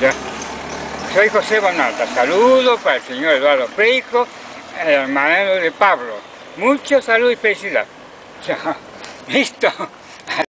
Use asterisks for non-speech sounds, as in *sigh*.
Ya. Soy José Bonalta. Saludos para el señor Eduardo Freijo, el hermano de Pablo. Mucho salud y felicidad. *laughs* Chao. Listo.